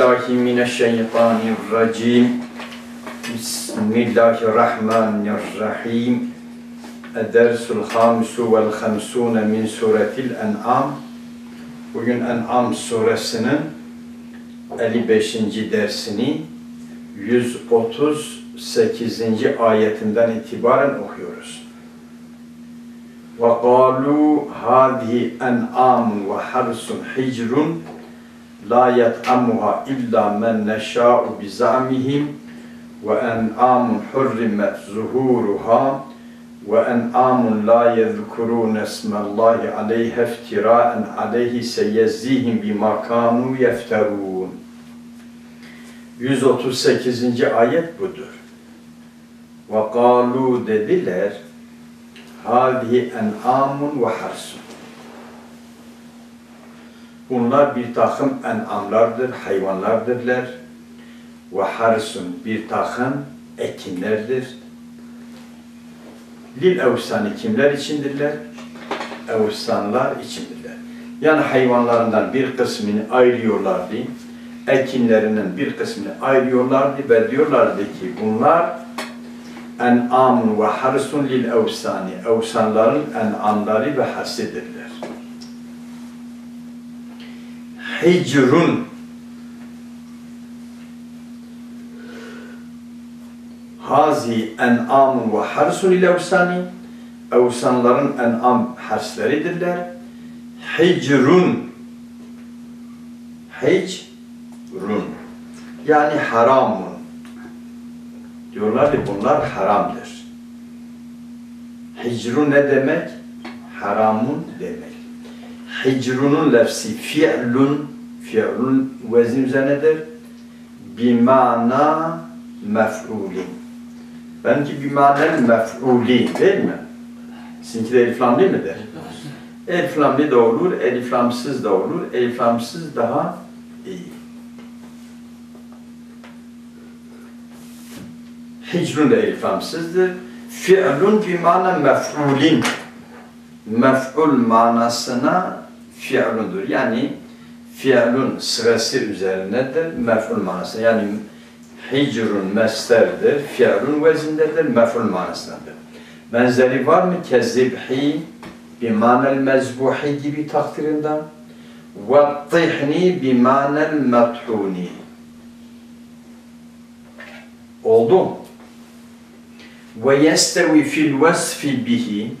billahi mineşşeytanirracim. Bismillahirrahmanirrahim. Edersul hamisu vel hamsune min suretil en'am. Bugün En'am suresinin 55. dersini 138. ayetinden itibaren okuyoruz. وَقَالُوا هَذِهِ أَنْعَامٌ وَحَرْسٌ حِجْرٌ la yet'amuha illa men neşâ'u bizamihim ve en'amun hurrimet zuhuruha ve en'amun la yezkurun esmellahi aleyhe iftira'en aleyhi seyezzihim bima kanu 138. ayet budur. Ve kalu dediler, hâzihi en'amun ve harsun. Bunlar bir takım en'amlardır, hayvanlardırlar. Ve harsun bir takım ekinlerdir. Lil evsani kimler içindirler? Evsanlar içindirler. Yani hayvanlarından bir kısmını ayırıyorlardı. Ekinlerinden bir kısmını ayırıyorlardı ve diyorlardı ki bunlar en'amun ve harsun lil evsani. Evsanların en'amları ve harsidirler. Hicrun Hazi en'amun ve harsun lil evsani. Evsanların en'am harsleridirler. Hicrun Hicrun yani haramun Diyorlar ki bunlar haramdır. Hicru ne demek? Haramun demek. Hicrunun lefsi fi'lun, fi'lun vezin üzerinedir. Bimana mef'ulin. Benimki bimanel mef'uli değil mi? Sizinki de eliflamlı midir? Eliflamlı da olur, eliflamsız da olur. Eliflamsız daha iyi. Hicrun da elifamsızdır. Fi'lun bir mana mef'ulin. Mef'ul manasına fi'lundur. Yani fi'lun sırası üzerinedir. Mef'ul manası. Yani hicrun mesterdir. Fi'lun vezindedir. Mef'ul manasındadır. Benzeri var mı? Kezibhi bimanel mezbuhi gibi takdirinden ve tihni bimanel methuni. Oldu ve yestevi fil vesfi bihi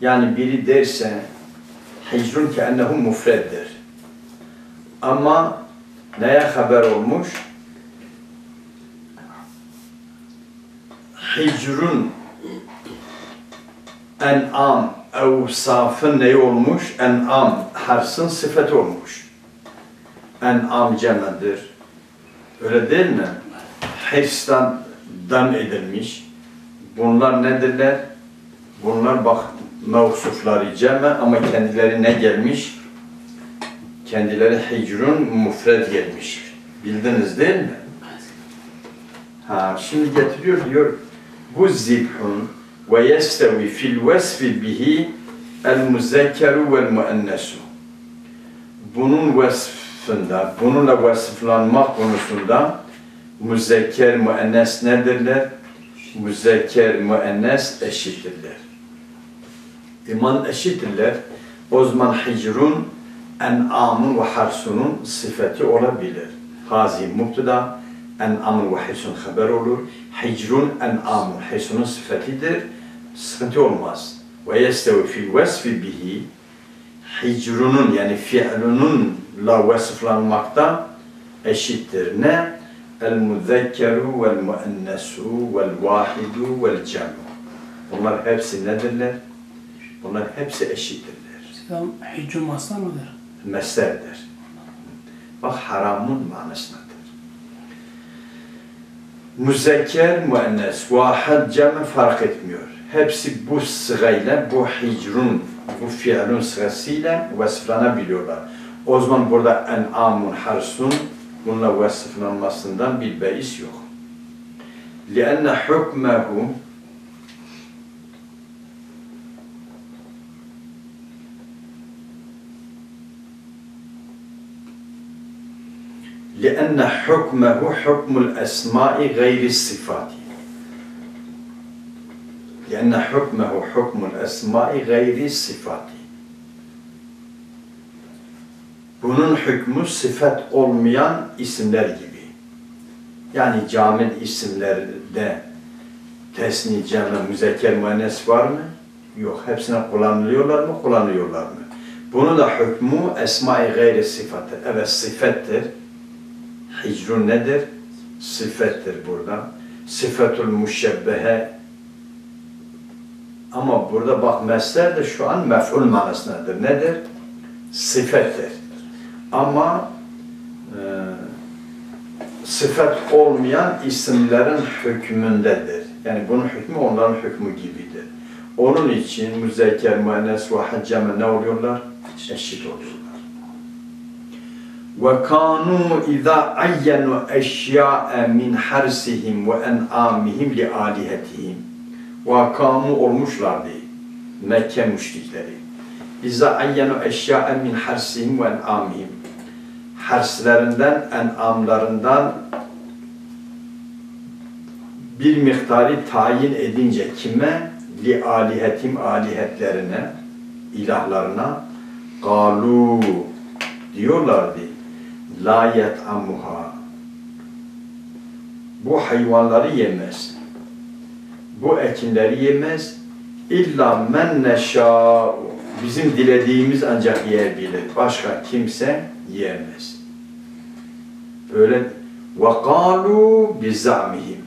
yani biri derse hicrun ki ennehu mufreddir. Ama neye haber olmuş? Hicrun en'am evsafın ne olmuş? En'am harsın sıfat olmuş. En'am cemedir. Öyle değil mi? Hırstan dam edilmiş. Bunlar nedirler? Bunlar bak mevsufları ceme ama kendileri ne gelmiş? Kendileri hicrun mufred gelmiş. Bildiniz değil mi? Ha, şimdi getiriyor diyor bu zibhun ve yestevi fil vesfi bihi el muzekkeru vel muennesu. Bunun vasfında, bununla vasıflanmak konusunda müzekker müennes nedirler? Müzekker müennes eşittirler. İman eşittirler. O zaman hicrun en'amun ve harsunun sıfatı olabilir. Hazi muhtada en'amun ve harsun haber olur. Hicrun en'amun harsunun sıfatıdır. Sıkıntı olmaz. Ve yestevi fil vesfi bihi hicrunun yani fi'lunun la vasıflanmakta eşittir. Ne? El-muzekkeru vel-muennesu vel-vahidu vel-cemu. Bunlar hepsi nedirler? Bunlar hepsi eşittirler. İslam hüccü masar mıdır? Meslerdir. Bak haramın manasındadır. Müzekker, müennes, vahid, cem fark etmiyor. Hepsi bu sırayla, bu hicrun, bu fiilun sırasıyla vasıflanabiliyorlar. O zaman burada en'amun, harsun, bununla vasıflanmasından bir beis yok. لِأَنَّ حُكْمَهُ لأن حكمه حكم الأسماء غير الصفات لأن حكمه حكم الأسماء غير الصفات Bunun hükmü sıfat olmayan isimler gibi. Yani camil isimlerde tesni, cem'e, müzekker, müennes var mı? Yok. Hepsine kullanılıyorlar mı? Kullanıyorlar mı? Bunu da hükmü esma-i gayri sıfattır. Evet sıfattır. Hicrun nedir? Sıfattır burada. Sıfatul müşebbehe ama burada bak mesler de şu an mef'ul manasındadır. Nedir? Sıfattır. Ama e, sıfat olmayan isimlerin hükmündedir. Yani bunun hükmü onların hükmü gibidir. Onun için müzekker, müennes ve haccame ne oluyorlar? Eşit oluyorlar ve kanu iza ayyanu eşya'a min harsihim ve en'amihim li alihetihim ve kanu olmuşlardı Mekke müşrikleri. İza ayyanu eşya'a min harsihim ve en'amihim harslerinden en'amlarından bir miktarı tayin edince kime? Li alihetim alihetlerine ilahlarına. Galu diyorlardı. La yet'amuha. Bu hayvanları yemez. Bu ekinleri yemez. İlla men neşâ'u. Bizim dilediğimiz ancak yiyebilir. Başka kimse yiyemez. Öyle ve kalu bizamihim.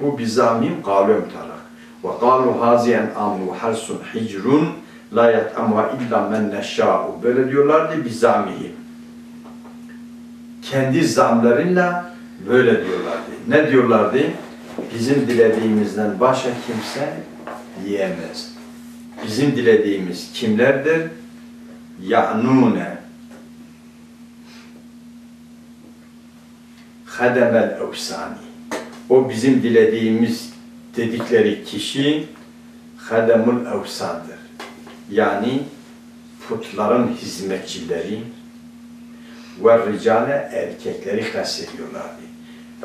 Bu bizamihim kalu emtarak. Ve kalu haziyen amru harsun hicrun la yet'amuha illa men neşâ'u. Böyle diyorlardı bizamihim. Kendi zamlarıyla böyle diyorlardı. Ne diyorlardı? Bizim dilediğimizden başka kimse yiyemez. Bizim dilediğimiz kimlerdir? Ya'nune hademel evsani. O bizim dilediğimiz dedikleri kişi hademul evsandır. Yani putların hizmetçileri ve ricale erkekleri kastediyorlardı.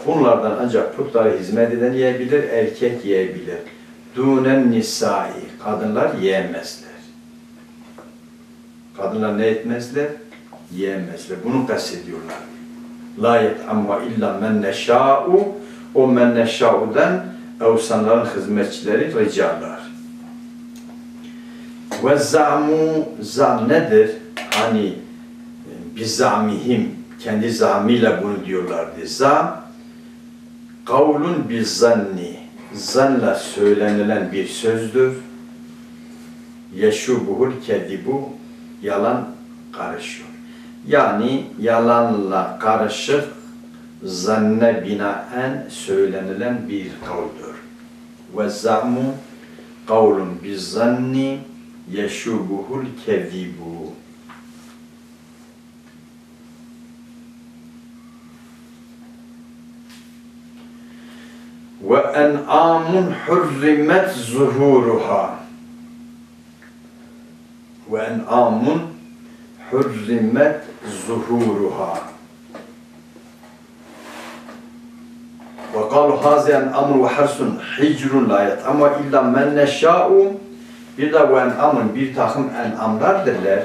Bunlardan ancak putlara hizmet eden yiyebilir, erkek yiyebilir. Dunen nisai, kadınlar yiyemezler. Kadınlar ne etmezler? Yiyemezler. Bunu kastediyorlar. La yet'amva illa men neşâ'u o men neşâ'udan evsanların hizmetçileri ricalar. Ve za'mu zam nedir? Hani bizamihim kendi zamıyla bunu diyorlardı. Zam kavlun bizzanni zanla söylenilen bir sözdür. Yeşubuhul kedibu yalan karışıyor. Yani yalanla karışık zanne binaen söylenilen bir kavldur. Ve za'mu kavlun bizzanni yeşubuhul kedibu. Ve en'amun hurrimet zuhuruha. Ve en'amun hurrimet zuhuruha. Ve kalu hazi en'amun ve harsun hicrun la yet'ama illa men neşâ'u bir de ve en'amun bir takım en'amlardırlar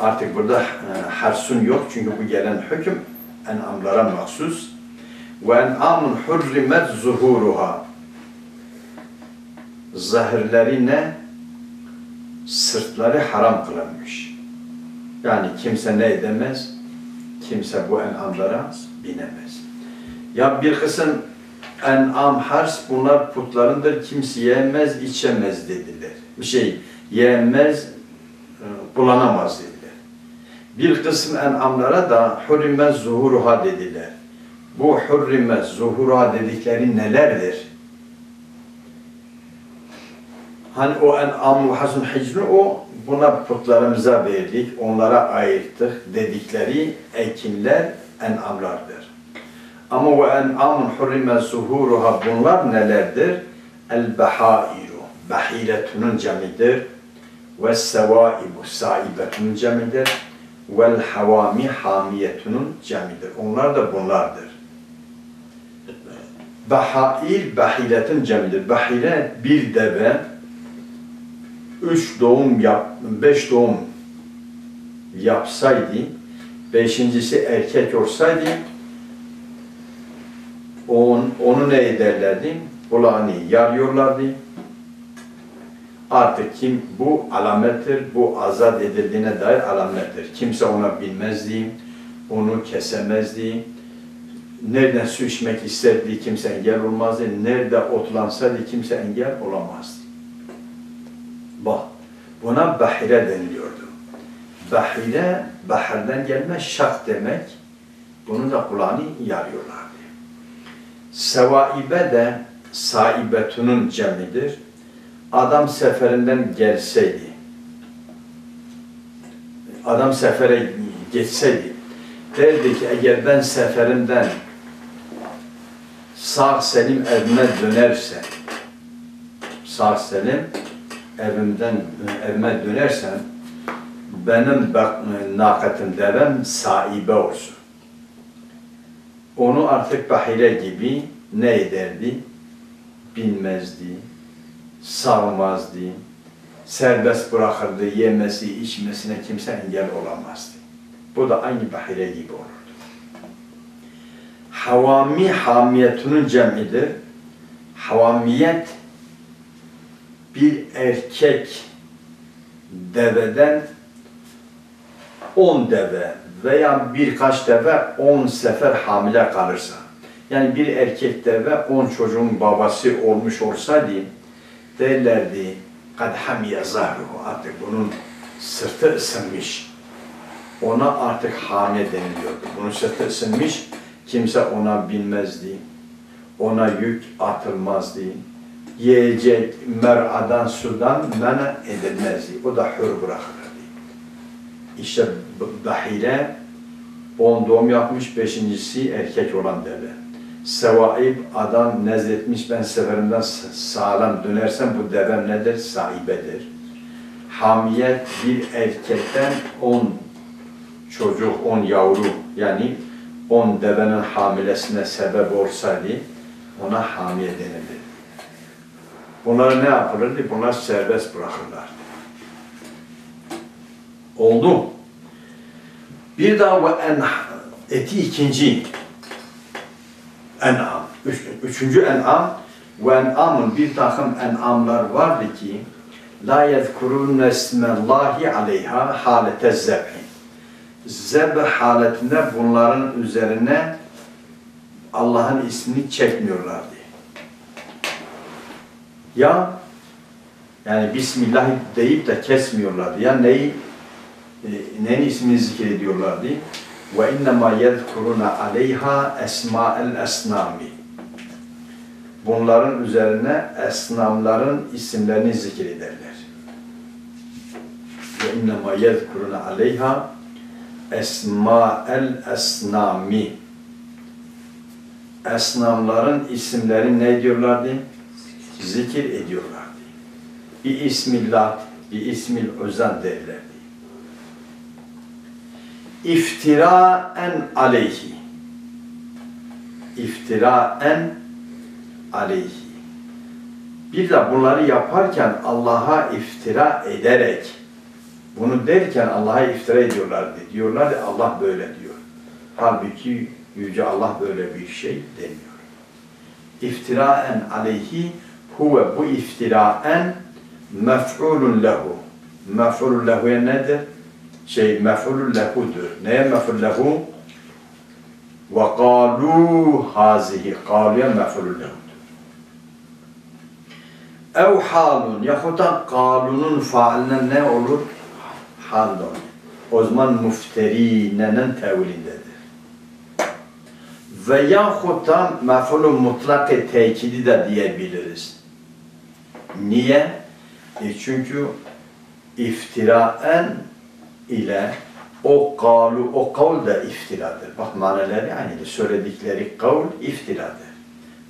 artık burada e, harsun yok çünkü bu gelen hüküm en'amlara mahsus ve en'amun hurrimet zuhuruha zahirleri ne? Sırtları haram kılınmış. Yani kimse ne edemez? Kimse bu en'amlara binemez. Ya bir kısım en'am hars bunlar putlarındır. Kimse yiyemez, içemez dediler. Bir şey yiyemez, kullanamaz dediler. Bir kısım en'amlara da hurrimet zuhuruha dediler. Bu hurrime zuhura dedikleri nelerdir? Hani o en amu hasun hicri o buna putlarımıza verdik, onlara ayırttık dedikleri ekinler en'amlardır. Ama ve en'amun hurrime zuhuruha bunlar nelerdir? El behairu, behiretunun cemidir. Ve sevaibu, saibetunun cemidir. vel havami hamiyetunun cemidir. Onlar da bunlardır. Bahail bahiletin cemidir. Bahile bir deve üç doğum yap, beş doğum yapsaydı, beşincisi erkek olsaydı, on, onu ne ederlerdi? Kulağını yarıyorlardı. Artık kim bu alamettir, bu azat edildiğine dair alamettir. Kimse ona bilmezdi, onu kesemezdi. Nereden su içmek isterdi kimse engel olmazdı. Nerede otlansaydı kimse engel olamazdı. Bak, buna bahire deniliyordu. Bahire, bahirden gelme şak demek. Bunu da kulağını yarıyorlardı. Sevaibe de saibetunun cemidir. Adam seferinden gelseydi, adam sefere geçseydi, derdi ki eğer ben seferimden sağ selim evime dönersem, sağ selim evimden evime dönersem, benim nakatim devem sahibe olsun. Onu artık bahire gibi ne ederdi? Bilmezdi, savmazdı, serbest bırakırdı, yemesi, içmesine kimse engel olamazdı. Bu da aynı bahire gibi olurdu. Havami hamiyetunun cemidir. Havamiyet bir erkek deveden on deve veya birkaç deve on sefer hamile kalırsa, yani bir erkek deve on çocuğun babası olmuş olsaydı, derlerdi, kad hamiye zahruhu, artık bunun sırtı ısınmış. Ona artık hamile deniliyordu. Bunun sırtı ısınmış, kimse ona binmezdi. Ona yük atılmazdı. Yiyecek mer'adan sudan mena edilmezdi. O da hür bırakılırdı. İşte bahile on doğum yapmış, beşincisi erkek olan deve. Sevaib adam nezletmiş ben seferimden sağlam dönersem bu devem nedir? Sahibedir. Hamiyet bir erkekten on çocuk, on yavru yani on devenin hamilesine sebep olsaydı ona hamiye denildi. Bunlar ne yapılırdı? Bunlar serbest bırakırlardı. Oldu. Bir daha ve en eti ikinci en'am. Üç, üçüncü en'am ve en'amın bir takım en'amlar vardı ki la yezkurun esmellahi aleyha halete zebhi. Zebh haletinde bunların üzerine Allah'ın ismini çekmiyorlardı. Ya yani Bismillah deyip de kesmiyorlardı. Ya neyi e, neyin ismini zikrediyorlardı? Ve innema yezkuruna aleyha esma'el esnami. Bunların üzerine esnamların isimlerini zikrederler. Ve innema yezkuruna aleyha esma'el esnami. Esnamların isimlerini ne diyorlardı? Zikir ediyorlardı. Bir ismillah, bir ismil özan derlerdi iftiraen aleyhi. İftiraen aleyhi. Bir de bunları yaparken Allah'a iftira ederek, bunu derken Allah'a iftira ediyorlardı. Diyorlar ya Allah böyle diyor. Halbuki Yüce Allah böyle bir şey demiyor. İftiraen aleyhi huve bu iftiraen mef'ulun lehu. Mef'ulun lehu'ya nedir? şey mef'ulun lehudur. Neye mef'ul lehu? Ve kalu hazihi. Kaluya mef'ulun lehudur. Ev halun yahut da kalunun faaline ne olur? Hal olur. O zaman mufterinenen tevilindedir. Ve yahut da mef'ulun mutlak tekidi de diyebiliriz. Niye? E çünkü iftiraen ile o kalu, o kavl da iftiradır. Bak maneleri aynıdır. Söyledikleri kavl iftiradır.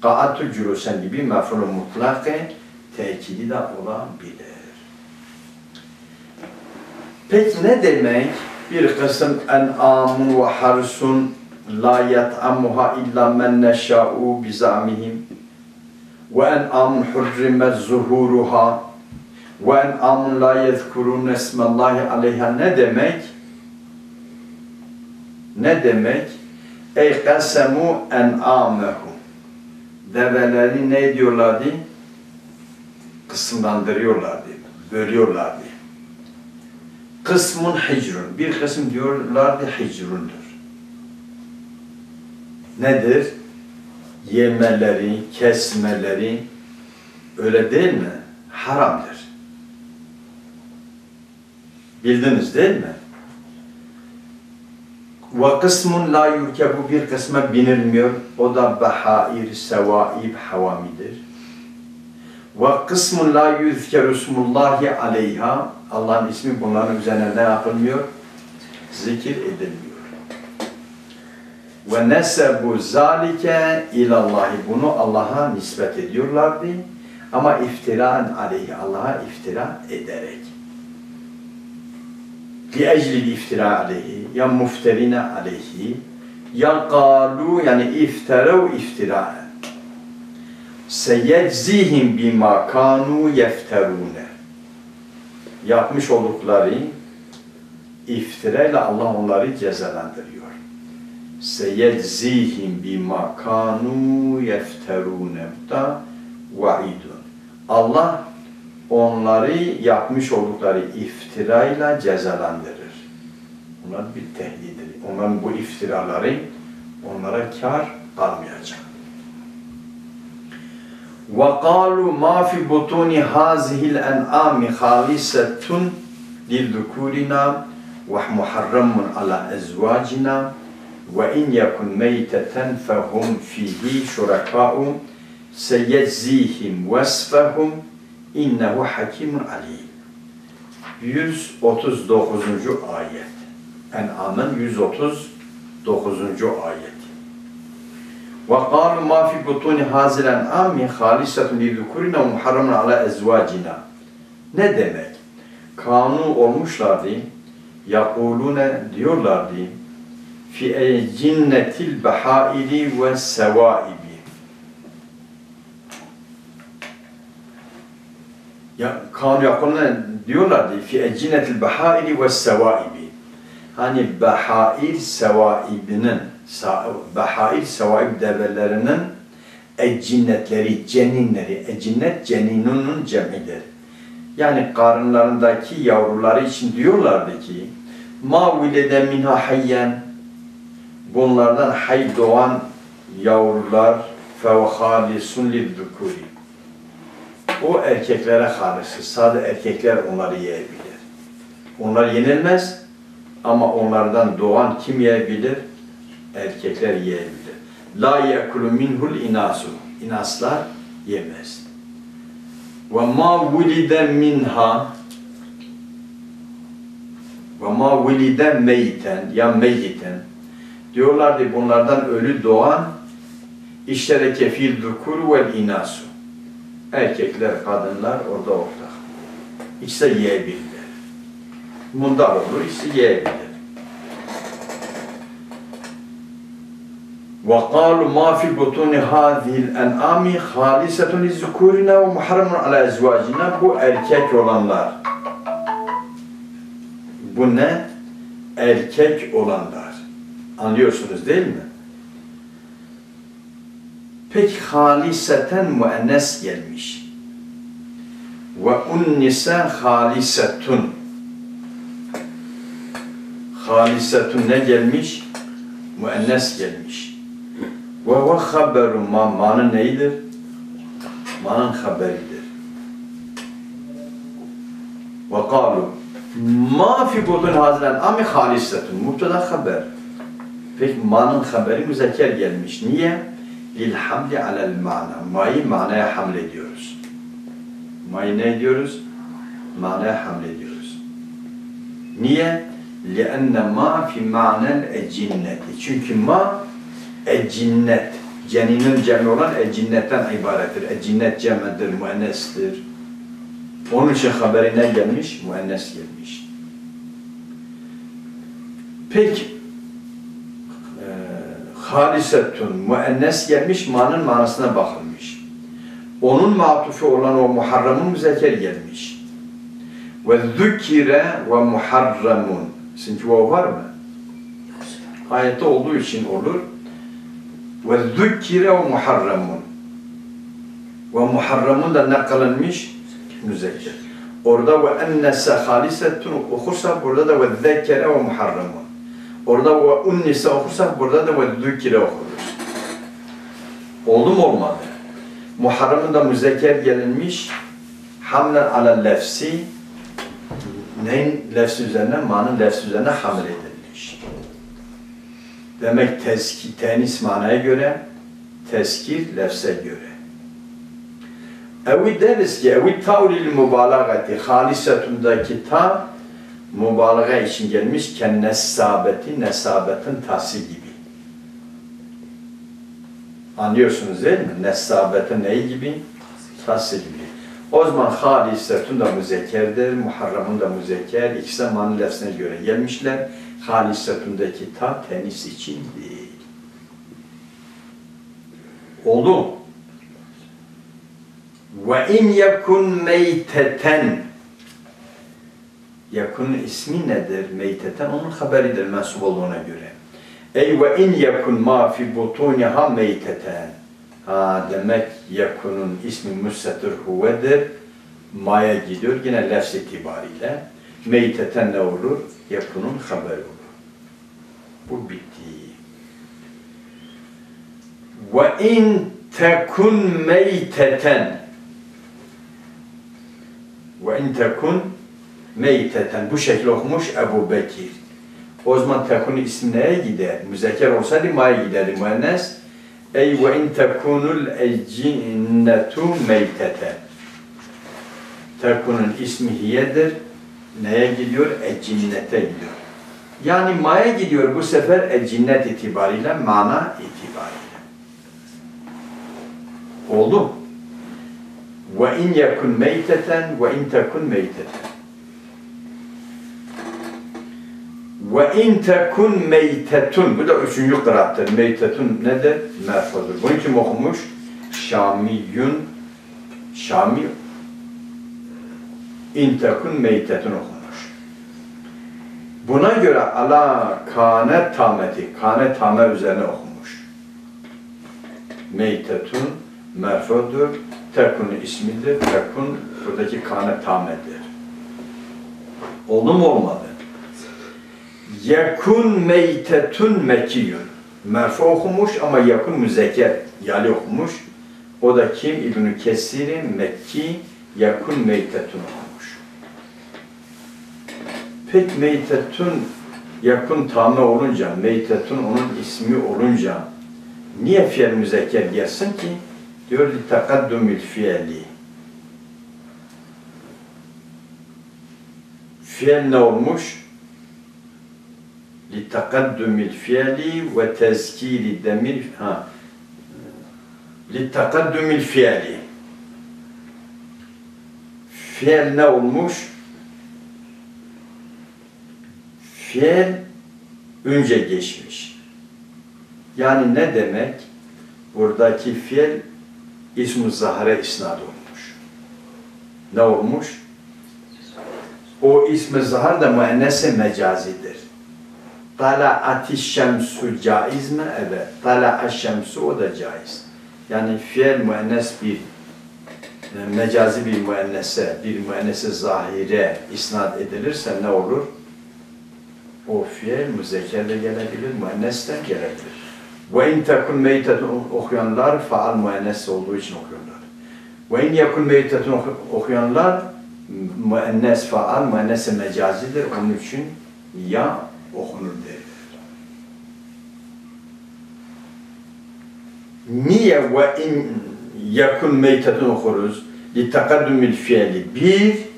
Ka'atul culusen gibi mef'ulun mutlakı tekidi de olabilir. Peki ne demek Bir kısım en'amun ve harsun la yet'amuha illa men neşâ'u bizamihim ve en'amun hurrimet zuhuruha ve en'amun la yezkurun esmallahi aleyha ne demek? Ne demek? Ey kasemu en'amehum develeri ne diyorlardı? Kısımlandırıyorlardı, bölüyorlardı. Kısmun hicrun. Bir kısım diyorlardı hicrundur. Nedir? Yemeleri, kesmeleri öyle değil mi? Haramdır. Bildiniz değil mi? Ve kısmun la yurkebu bir kısma binilmiyor. O da bahair, sevaib, havamidir. Ve kısmun la yuzkeru smullahi aleyha. Allah'ın ismi bunların üzerine ne yapılmıyor? Zikir edilmiyor. Ve nesebu zalike ilallahi. Bunu Allah'a nispet ediyorlardı. Ama iftiran aleyhi. Allah'a iftira ederek. Li eclil iftira aleyhi. Ya mufterine aleyhi. Ya kalu yani ifterev iftira. Seyeczihim bima kanu yefterune yapmış oldukları iftirayla Allah onları cezalandırıyor. Seyedzihim bima kanu yefterune da vaidun. Allah onları yapmış oldukları iftirayla cezalandırır. Onlar bir tehdidir. Onların bu iftiraları onlara kar kalmayacak. وَقَالُوا مَا فِي بُطُونِ هَذِهِ الْاَنْعَامِ خَالِسَةٌ لِلْذُكُورِنَا وَمُحَرَّمٌ عَلَى أَزْوَاجِنَا وَاِنْ يَكُنْ مَيْتَةً فَهُمْ فِيهِ شُرَكَاءُ سَيَجْزِيهِمْ وَسْفَهُمْ İnnehu hakimun alim. 139. ayet. En'am'ın 139. ayet. Fi butuni hazil en'ami halisatun li zukurina ve muharramun ala ezvacina. Ne demek? Kanun olmuşlardı. Yakulune diyorlardı. Fi cinnetil bahairi ve sevaibi. ya kanu yakuluna diyorlardı fi ecinetil bahairi ve sevaibi. Hani bahair sevaibinin bahair sevaib develerinin ecinnetleri, ceninleri, ecinnet ceninunun cemidir. Yani karınlarındaki yavruları için diyorlardı ki ma minha hayyen bunlardan hay doğan yavrular fevhalisun liddukuri o erkeklere halisi. Sadece erkekler onları yiyebilir. Onlar yenilmez ama onlardan doğan kim yiyebilir? Erkekler yiyebilir. La yekulu minhul inasu. İnaslar yemez. Ve ma vulide minha ve ma vulide meyten ya meyiten diyorlardı bunlardan ölü doğan işlereke fil dukuru vel inasu erkekler, kadınlar orada ortak. İkisi yiyebilirler. Mundar olur, ikisi yiyebilir. وقالوا ما في بطون هذه الأنعام خالصة للذكورنا ومحرم على أزواجنا bu erkek olanlar. Bu ne? Erkek olanlar. Anlıyorsunuz değil mi? Peki haliseten müennes gelmiş. Ve unnise halisetun. Halisetun ne gelmiş? Müennes gelmiş. Ve ve haberu ma, manı neydir? Manın haberidir. Ve kalu ma fi budun hazilen ami halisetun. Mubtada haber. Peki manın haberi müzekker gelmiş. Niye? lil hamli alel mana. Ma'yı manaya hamlediyoruz. Ma'yı ne ediyoruz? Manaya hamlediyoruz. Niye? لِأَنَّ ma fi ma'nel ecinneti. Çünkü ma ecinnet. Ceninin cemi olan ecinnetten ibarettir. Ecinnet cem'dir, müennestir. Onun için haberi ne gelmiş? Müennes gelmiş. Peki e, halisetun müennes gelmiş manın manasına bakılmış. Onun matufu olan o muharramun müzeker gelmiş. Ve zükire ve muharramun. Çünkü o var mı? Ayette olduğu için olur. Ve zükire ve muharramun. Ve muharramun da ne kılınmış? Müzekker. Orada ve ennese halisetun okursa burada da ve zekere ve muharramun. Orada ve unnise okursa burada da ve zükire okuruz. Oldu mu olmadı? Muharramın da müzekker gelinmiş. Hamlen ala lefsi neyin lefsi üzerine? Manın lefsi üzerine hamle. Demek tezki, tenis manaya göre, tezkir lefse göre. Evi deriz ki, evi tavlil mübalağati halisetundaki ta mübalağa için gelmiş ken nesabeti, nesabetin tası gibi. Anlıyorsunuz değil mi? Nesabetin neyi gibi? Tası gibi. O zaman halisetun da müzekkerdir, muharramun da müzekker. İkisi de manı lefzine göre gelmişler. Halisetundaki ta tenis için değil. Oldu mu? Ve in yakun meyteten Yakunun ismi nedir? Meyteten onun haberidir mensup olduğuna göre. Ey ve in yakun ma fi butuniha meyteten. Ha demek yakunun ismi müssetir huvedir. Ma'ya gidiyor yine lefz itibariyle. Meyteten ne olur? Yakunun haberi olur. Bu bitti. Ve in tekun meyteten ve in tekun meyteten bu şekil okumuş Ebu Bekir. O zaman tekun ismi neye gider? Müzekker olsaydı ma'ya giderdi müennes. Ey ve in tekunul ecinnetu meyteten. Tekunun ismi hiyedir. Neye gidiyor? Ecinnete gidiyor. Yani ma'ya gidiyor bu sefer ecinnet itibariyle, mana itibariyle. Oldu mu? Ve in yakun meyteten ve in tekun meyteten. Ve in tekun meytetun. Bu da üçüncü kıraattır. Meytetun nedir? Merfudur. Bunu kim okumuş? Şamiyun. Şami. İn tekun meytetun okumuş. Buna göre ala kane tameti. Kane tame üzerine okumuş. Meytetun merfudur. Tekun ismidir. Tekun buradaki kane tamedir. Oldu mu olmadı? Yakun meytetun mekiyun. Merfu okumuş ama yakun müzekker. Yali okumuş. O da kim? İbn-i Kesir'i Mekki yakun meytetun okumuş. Pek meytetun yakın tanrı olunca, meytetun onun ismi olunca niye fiil müzekker gelsin ki? Diyor li takaddumil fiili. Fiil ne olmuş? Li takaddumil fiili ve tezkili demir ha. Li takaddumil fiili. Fiil ne olmuş? Fiil önce geçmiş. Yani ne demek? Buradaki fiil ism-i zahare isnad olmuş. Ne olmuş? O ism-i zahar da müennese mecazidir. Tala'ati şemsu caiz mi? Evet. Tala'a şemsu o da caiz. Yani fiil müennes bir e, mecazi bir müennese, bir müennese zahire isnat edilirse ne olur? O fiil müzekkerle gelebilir, müennesten gelebilir. Ve in tekun meytetun okuyanlar faal müennes olduğu için okuyorlar. Ve in yakun meytetun okuyanlar müennes faal, müennese mecazidir. Onun için ya okunur derler. Niye ve in yakun meytetun okuruz? Litakaddumil fiili bir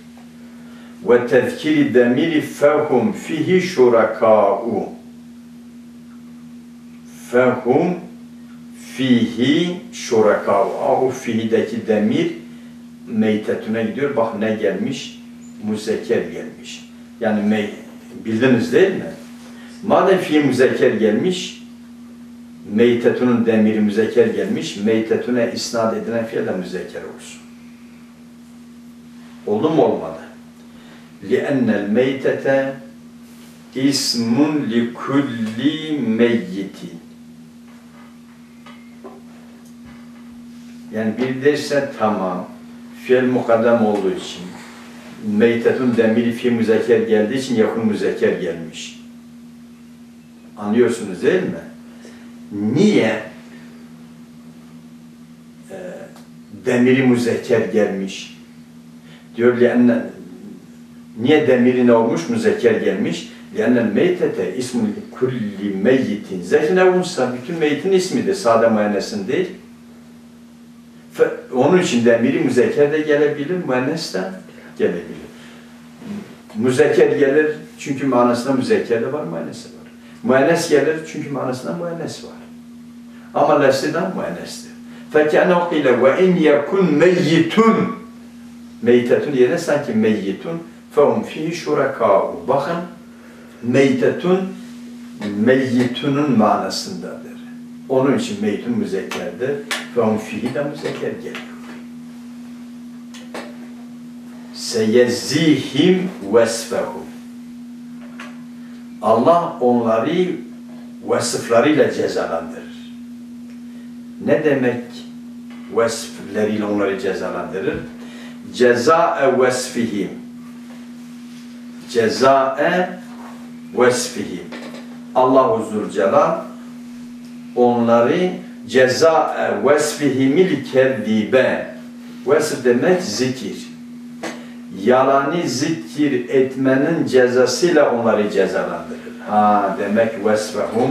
ve tezkiri demiri fehum fihi şurakâ'u. Fehum fihi şurakâ'u. O fihideki demir meytetüne gidiyor. Bak ne gelmiş? Müzekker gelmiş. Yani mey bildiniz değil mi? Madem fiil müzekker gelmiş, meytetunun demiri müzekker gelmiş, meytetune isnat edilen fiil de müzekker olsun. Oldu mu olmadı? لِأَنَّ الْمَيْتَةَ ismun li kulli meyyitin. Yani bir derse tamam, fiil mukaddem olduğu için, meytetun demiri fiil müzekker geldiği için yakın müzekker gelmiş. Anlıyorsunuz değil mi? Niye e, demiri müzekker gelmiş? Diyor li niye demiri ne olmuş? Müzekker gelmiş. Yani meytete ismul kulli meyyitin. Zehne unsa bütün meyitin ismidir. Sade müennesin değil. Onun için demiri müzekker de gelebilir, müennes de gelebilir. Müzekker gelir çünkü manasında müzekker de var, müennesi var. Müennes gelir çünkü manasında müennes var. Ama lefziden müennestir. فَكَانَ قِيلَ وَاِنْ يَكُنْ مَيِّتٌ Meytetun yerine sanki meyyitun فَهُمْ فِيهِ شُرَكَاءُ Bakın meytetun meyyitunun manasındadır. Onun için meytun müzekkerdir. فَهُمْ فِيهِ de müzekker geliyor. Seyezzihim vesfehum. Allah onları vasıflarıyla cezalandırır. Ne demek vasıflarıyla onları cezalandırır? Cezae vesfihim. Cezae vesfihim. Allahu Zülcelal onları cezae vesfihimil kerdibe. Vesf demek zikir yalanı zikir etmenin cezasıyla onları cezalandırır. Ha demek vesfehum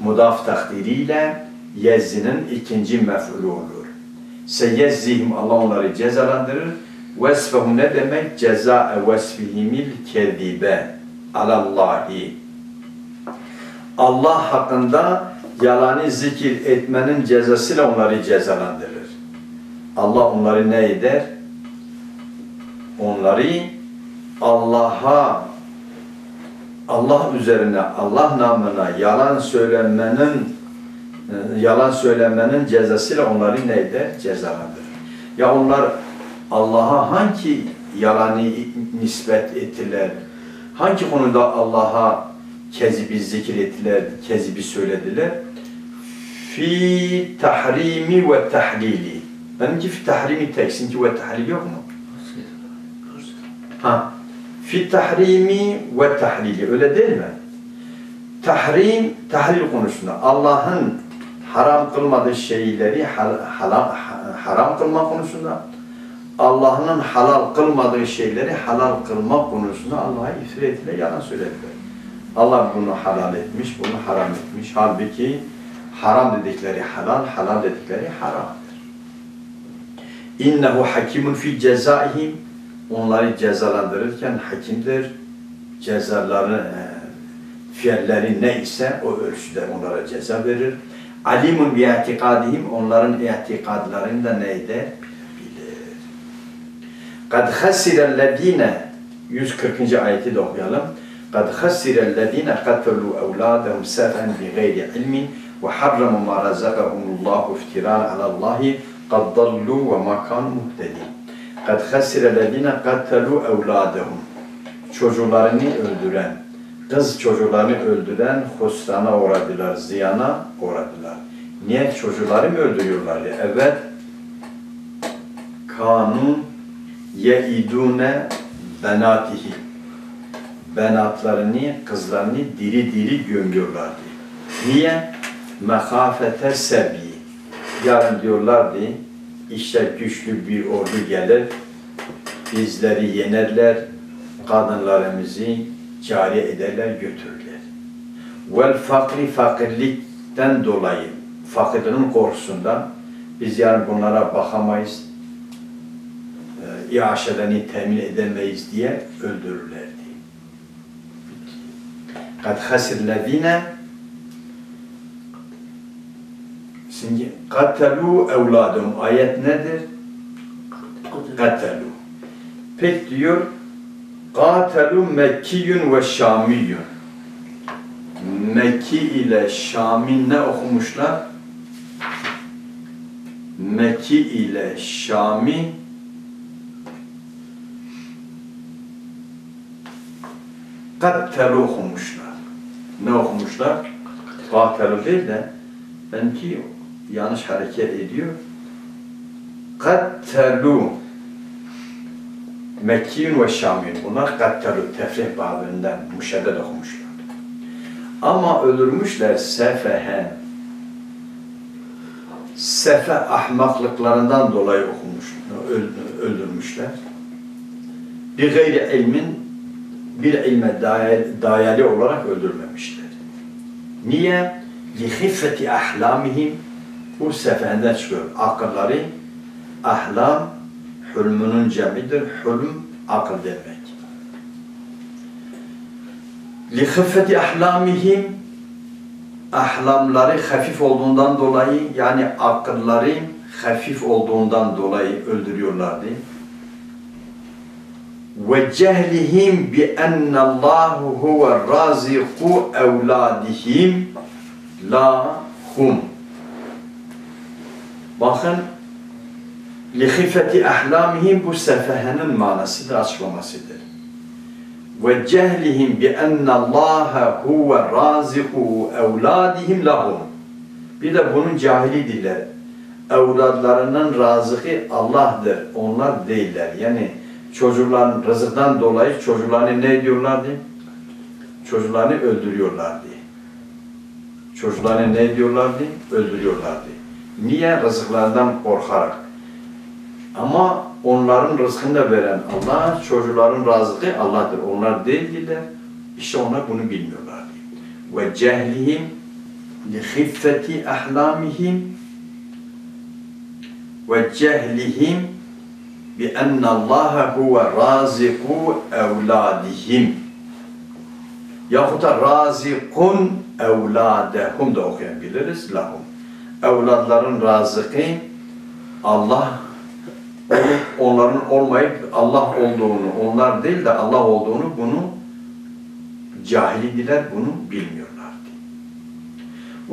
mudaf takdiriyle yezzinin ikinci mef'ulü olur. Seyezzihim Allah onları cezalandırır. Vesfehum ne demek? Ceza vesfihimil kedibe alallahi. Allah hakkında yalanı zikir etmenin cezasıyla onları cezalandırır. Allah onları ne eder? onları Allah'a Allah üzerine, Allah namına yalan söylemenin e, yalan söylemenin cezasıyla onları neydi? Cezalandırır. Ya onlar Allah'a hangi yalanı nispet ettiler? Hangi konuda Allah'a kezibi zikir ettiler, kezibi söylediler? Fi tahrimi ve tahlili. Benimki fi tahrimi tek, sizinki ve tahlili yok mu? Ha. Fi tahrimi ve tahlili. Öyle değil mi? Tahrim, tahlil konusunda Allah'ın haram kılmadığı şeyleri halal, haram kılma konusunda Allah'ın halal kılmadığı şeyleri halal kılma konusunda Allah'a ile yalan söylediler. Allah bunu halal etmiş, bunu haram etmiş. Halbuki haram dedikleri halal, halal dedikleri haramdır. İnnehu hakimun fi cezaihim onları cezalandırırken hakimdir. Cezaları, e, fiilleri neyse o ölçüde onlara ceza verir. Alimun bi i'tikadihim onların i'tikadlarını da neyde bilir. Kad hasirellezine 140. ayeti de okuyalım. Kad hasirellezine katelu evladahum sefen bi gayri ilmin ve harramu ma razakahumullahu iftiran alallahi kad dallu ve makan muhtedin. قَدْ خَسِرَ الَّذ۪ينَ قَتَّلُوا اَوْلَادَهُمْ Çocuklarını öldüren, kız çocuklarını öldüren husrana uğradılar, ziyana uğradılar. Niye çocukları mı öldürüyorlar? Evet. Kanun yeidune benatihi. Benatlarını, kızlarını diri diri gömüyorlardı. Niye? Mehafete sebi. Yarın diyorlardı, işte güçlü bir ordu gelir, bizleri yenerler, kadınlarımızı cari ederler, götürürler. Vel fakri fakirlikten dolayı, fakirliğin korkusundan biz yarın bunlara bakamayız, iaşelerini temin edemeyiz diye öldürürlerdi. Kad hasirlezine Şimdi katelu evladım ayet nedir? Katelu. Pek diyor katelu mekkiyun ve şamiyun. Mekki ile Şam'in ne okumuşlar? Mekki ile Şam'i kattelu okumuşlar. Ne okumuşlar? Kattelu değil de benimki yanlış hareket ediyor. Kattelu Mekkiyun ve Şamiyun. Bunlar kattelu tefrih babından müşedded okumuşlar. Ama öldürmüşler sefehen. Sefe ahmaklıklarından dolayı okumuş, öl- öldürmüşler. Bir gayri ilmin bir ilme daye- dayalı olarak öldürmemişler. Niye? لِخِفَّةِ ahlamihim Bu sefehenden çıkıyor. Akılları, ahlam, hülmünün cemidir. Hülm, akıl demek. لِخِفَّةِ ahlamihim ahlamları hafif olduğundan dolayı yani akılları hafif olduğundan dolayı öldürüyorlardı. ve cehlihim bi ennallahu huve raziku evladihim la hum. Bakın lihifeti ahlamihim bu sefehenin manasıdır, açıklamasıdır. Ve cehlihim bi ennallaha huve raziku evladihim lahum. Bir de bunun cahili diller. Evladlarının razıkı Allah'dır. Onlar değiller. Yani çocukların rızıktan dolayı çocuklarını ne diyorlardı? Çocuklarını öldürüyorlardı. Çocuklarını ne diyorlardı? Öldürüyorlardı. Niye? Rızıklarından korkarak. Ama onların rızkını da veren Allah, çocukların razıkı Allah'tır. Onlar değildiler. İşte onlar bunu bilmiyorlardı. Ve cehlihim li khiffeti ahlamihim ve cehlihim bi enne Allah huve raziku evladihim yahut da razikun evladehum da okuyabiliriz lahum. Evladların razıkı Allah onların olmayıp Allah olduğunu, onlar değil de Allah olduğunu bunu cahilidiler, bunu bilmiyorlardı.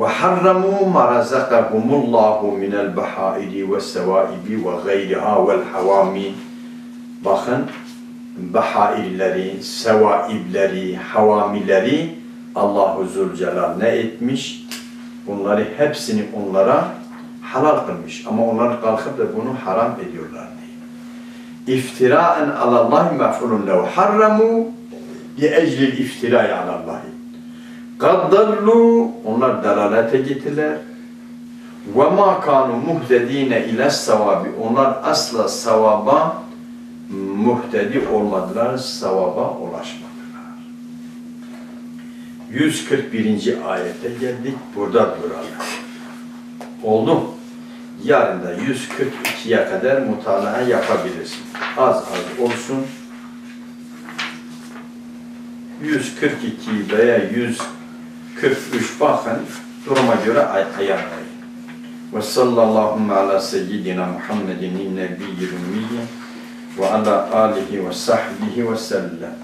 Razakahumullahu minel bahairi ve sevaibi ve gayriha vel havami. Bakın bahairleri, sevaibleri, havamileri Allahu Zülcelal ne etmiş? Bunları hepsini onlara halal kılmış. Ama onlar kalkıp da bunu haram ediyorlar diye. İftiraen alallahi mef'ulun lehu harramu li eclil iftiraya alallahi. Kaddallu onlar dalalete gittiler. Ve ma kanu muhtedine ile savabi. Onlar asla savaba muhtedi olmadılar, savaba ulaşmadılar. 141. ayete geldik. Burada duralım. Oldu? Yarın da 142'ye kadar mutalaa yapabilirsin. Az az olsun. 142 veya 143 bakın duruma göre ay ayarlayın. Ve sallallahu ala seyyidina Muhammedin nebiyyil ve ala alihi ve sahbihi ve sellem.